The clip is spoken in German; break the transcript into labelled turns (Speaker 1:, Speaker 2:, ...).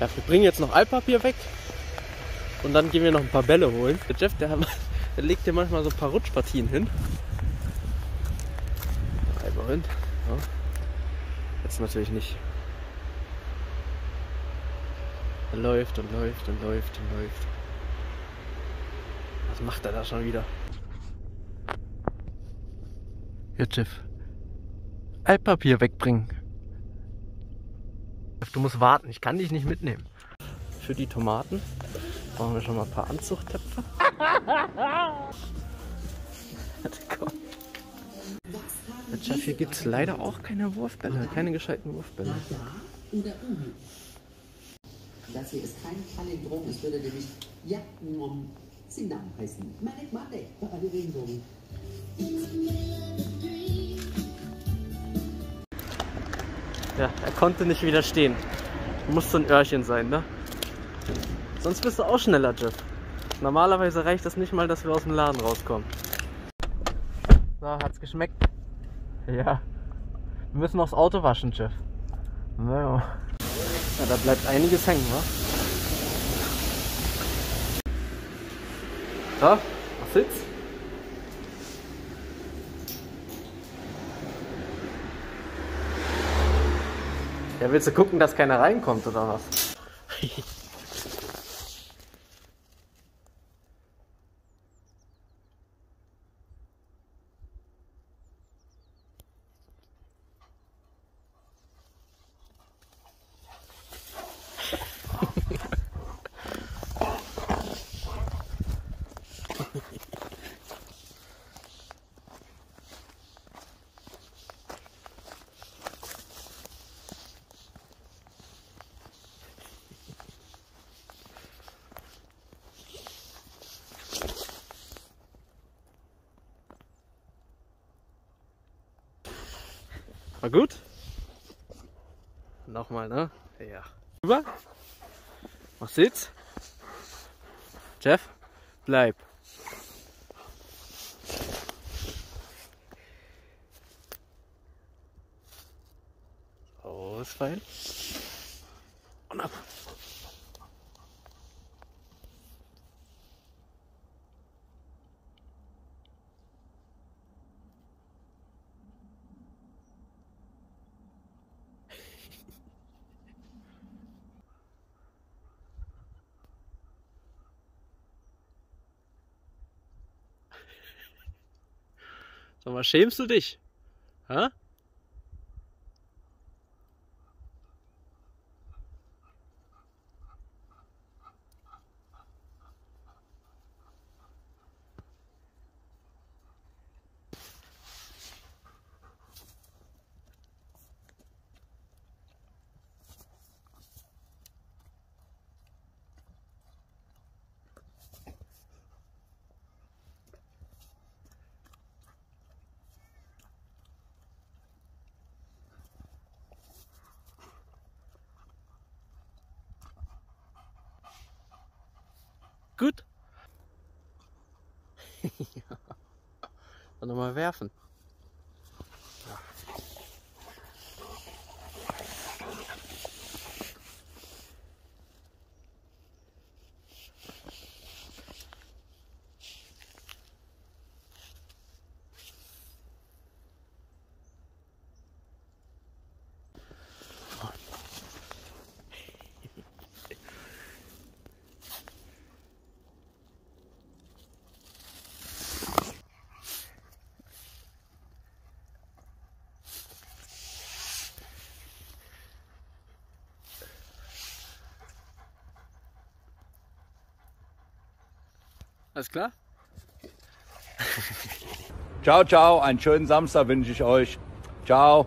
Speaker 1: Ja, wir bringen jetzt noch Altpapier weg und dann gehen wir noch ein paar Bälle holen. Der Jeff, der, der legt hier manchmal so ein paar Rutschpartien hin. Einmal hin. Ja. Jetzt natürlich nicht. Er läuft und läuft und läuft und läuft. Was macht er da schon wieder? Ja, Jeff. Altpapier wegbringen. Du musst warten, ich kann dich nicht mitnehmen. Für die Tomaten brauchen wir schon mal ein paar Anzuchttöpfe. Komm. Jeff, hier gibt es leider auch keine Wurfbälle, keine gescheiten Wurfbälle.
Speaker 2: Das hier ist kein Palindrom, es würde nämlich Jagdnom Sindam heißen. Manek Manek, alle Regenbogen.
Speaker 1: Ja, er konnte nicht widerstehen. Muss so ein Öhrchen sein, ne? Sonst bist du auch schneller, Jeff. Normalerweise reicht das nicht mal, dass wir aus dem Laden rauskommen. So, hat's geschmeckt? Ja. Wir müssen aufs Auto waschen, Jeff. Naja. Ja, da bleibt einiges hängen, wa? So, was sitzt? Ja, willst du gucken, dass keiner reinkommt oder was? War gut? Nochmal, ne? Ja. Rüber. Mach Sitz. Jeff, bleib. Ausfallen. Sag mal, schämst du dich? Hä? Gut. Dann nochmal werfen. Alles klar?
Speaker 3: Ciao, ciao, einen schönen Samstag wünsche ich euch. Ciao.